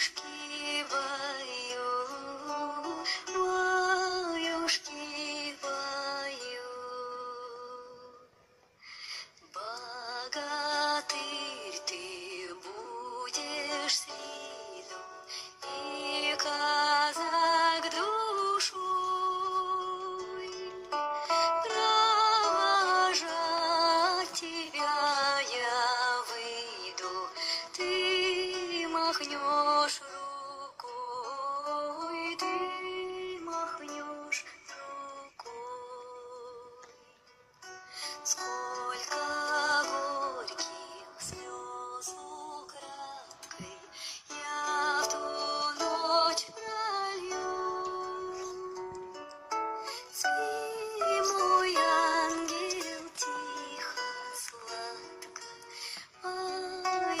Pushkin.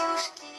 девушки.